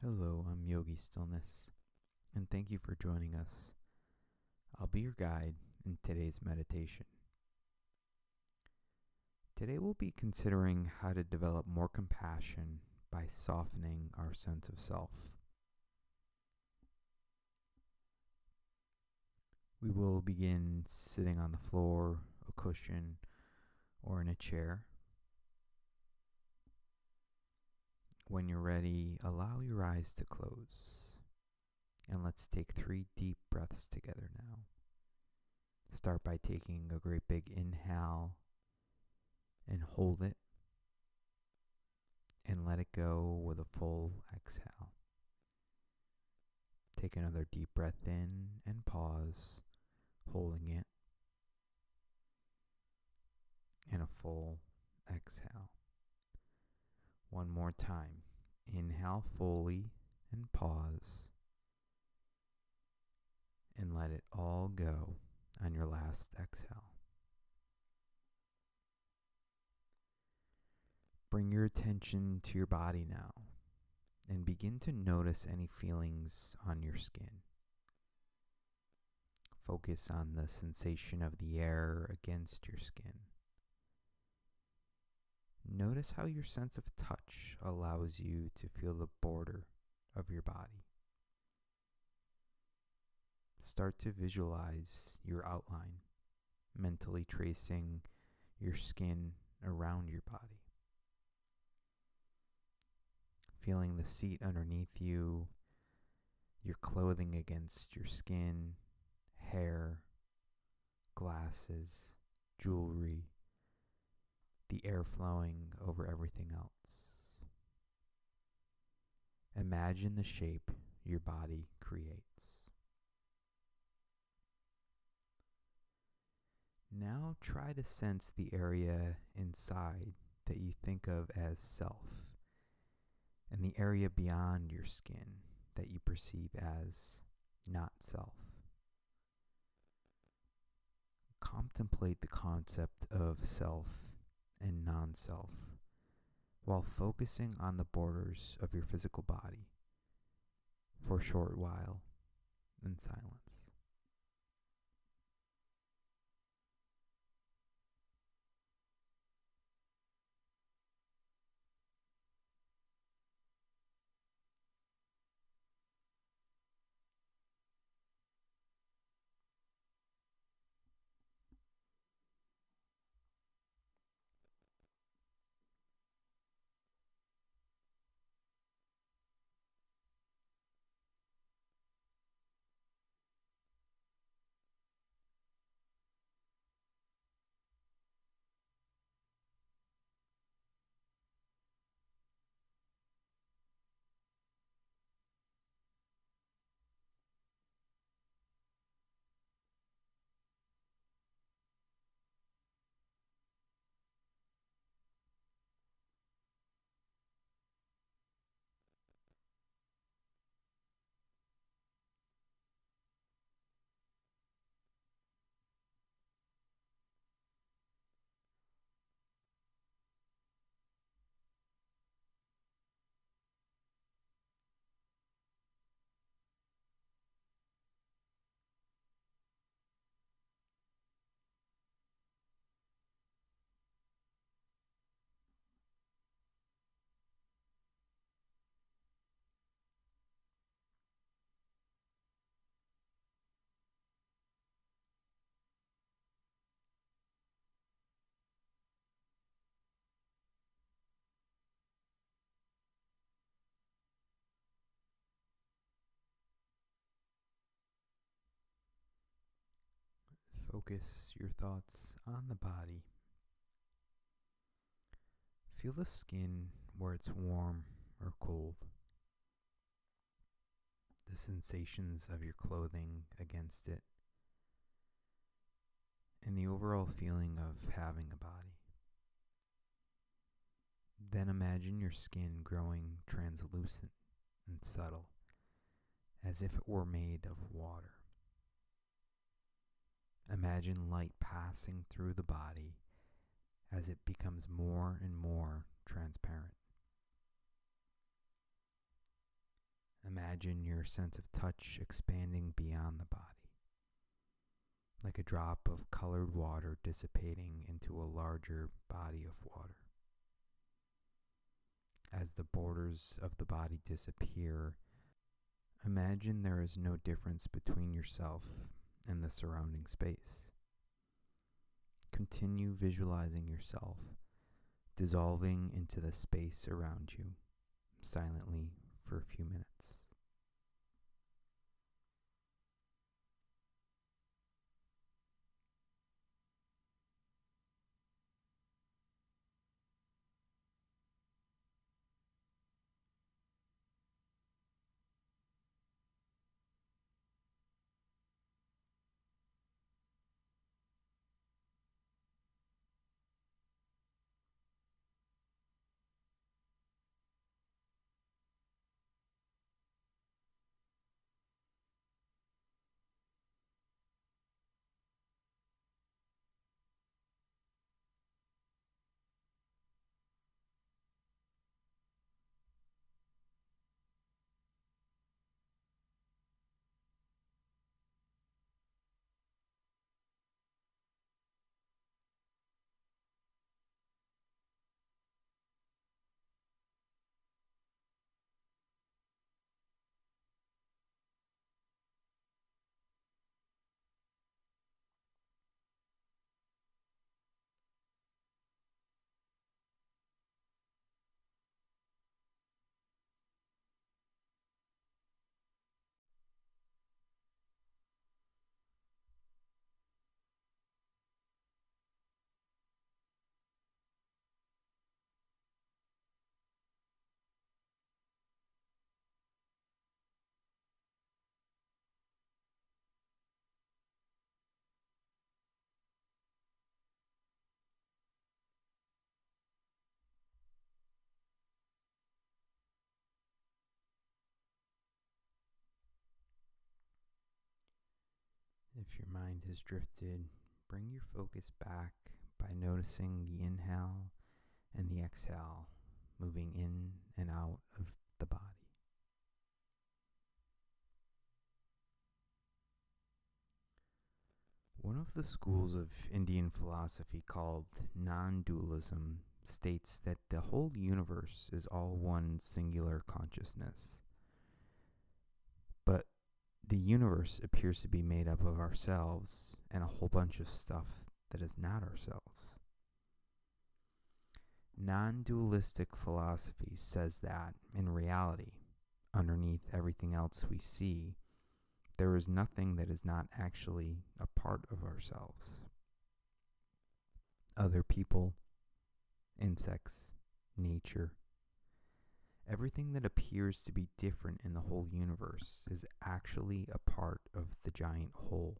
Hello, I'm Yogi Stillness, and thank you for joining us. I'll be your guide in today's meditation. Today, we'll be considering how to develop more compassion by softening our sense of self. We will begin sitting on the floor, a cushion, or in a chair. When you're ready, allow your eyes to close. And let's take three deep breaths together now. Start by taking a great big inhale and hold it. And let it go with a full exhale. Take another deep breath in and pause, holding it. And a full exhale. One more time. Inhale fully and pause. And let it all go on your last exhale. Bring your attention to your body now and begin to notice any feelings on your skin. Focus on the sensation of the air against your skin. Notice how your sense of touch allows you to feel the border of your body. Start to visualize your outline, mentally tracing your skin around your body. Feeling the seat underneath you, your clothing against your skin, hair, glasses, jewelry, the air flowing over everything else. Imagine the shape your body creates. Now try to sense the area inside that you think of as self, and the area beyond your skin that you perceive as not self. Contemplate the concept of self and non self while focusing on the borders of your physical body for a short while in silence. Focus your thoughts on the body. Feel the skin where it's warm or cold. The sensations of your clothing against it. And the overall feeling of having a body. Then imagine your skin growing translucent and subtle, as if it were made of water. Imagine light passing through the body as it becomes more and more transparent. Imagine your sense of touch expanding beyond the body, like a drop of colored water dissipating into a larger body of water. As the borders of the body disappear, imagine there is no difference between yourself and the surrounding space. Continue visualizing yourself dissolving into the space around you silently for a few minutes. If your mind has drifted, bring your focus back by noticing the inhale and the exhale moving in and out of the body. One of the schools of Indian philosophy called non dualism states that the whole universe is all one singular consciousness. But the universe appears to be made up of ourselves and a whole bunch of stuff that is not ourselves. Non dualistic philosophy says that, in reality, underneath everything else we see, there is nothing that is not actually a part of ourselves. Other people, insects, nature, Everything that appears to be different in the whole universe is actually a part of the giant whole.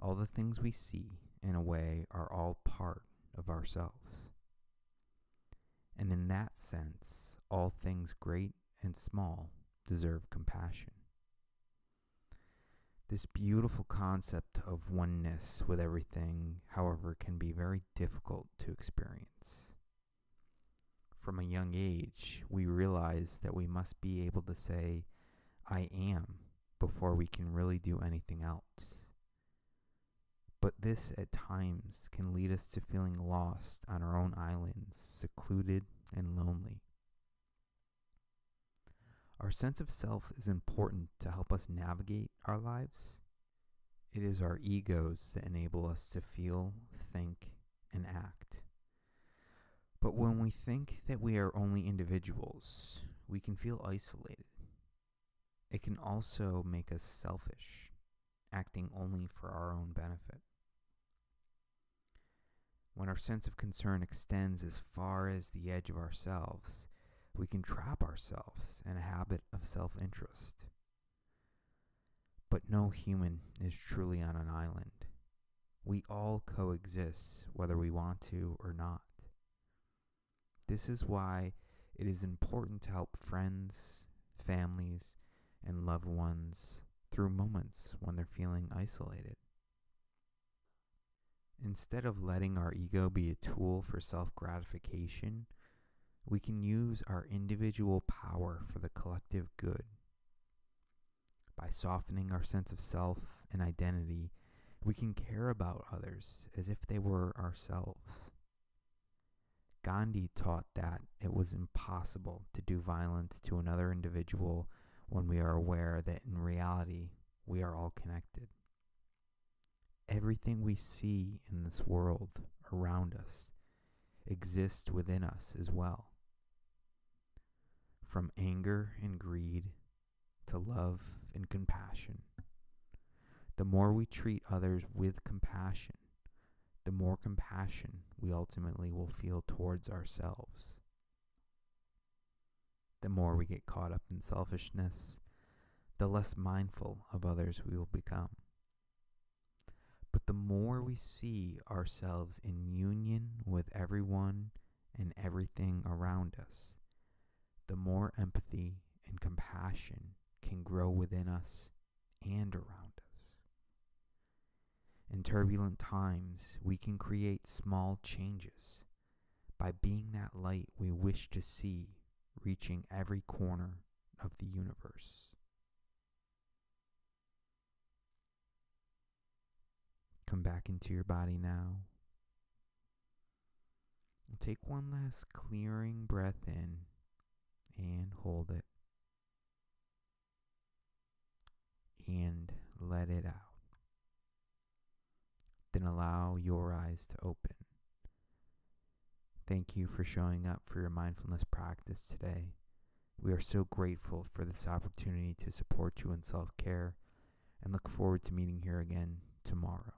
All the things we see, in a way, are all part of ourselves. And in that sense, all things great and small deserve compassion. This beautiful concept of oneness with everything, however, can be very difficult to experience from a young age, we realize that we must be able to say, I am, before we can really do anything else. But this at times can lead us to feeling lost on our own islands, secluded and lonely. Our sense of self is important to help us navigate our lives. It is our egos that enable us to feel, think, and act. But when we think that we are only individuals, we can feel isolated. It can also make us selfish, acting only for our own benefit. When our sense of concern extends as far as the edge of ourselves, we can trap ourselves in a habit of self interest. But no human is truly on an island. We all coexist, whether we want to or not. This is why it is important to help friends, families, and loved ones through moments when they're feeling isolated. Instead of letting our ego be a tool for self gratification, we can use our individual power for the collective good. By softening our sense of self and identity, we can care about others as if they were ourselves. Gandhi taught that it was impossible to do violence to another individual when we are aware that in reality we are all connected. Everything we see in this world around us exists within us as well. From anger and greed to love and compassion. The more we treat others with compassion, the more compassion we ultimately will feel towards ourselves. The more we get caught up in selfishness, the less mindful of others we will become. But the more we see ourselves in union with everyone and everything around us, the more empathy and compassion can grow within us and around. In turbulent times, we can create small changes by being that light we wish to see reaching every corner of the universe. Come back into your body now. Take one last clearing breath in and hold it. And let it out. Then allow your eyes to open. Thank you for showing up for your mindfulness practice today. We are so grateful for this opportunity to support you in self care and look forward to meeting here again tomorrow.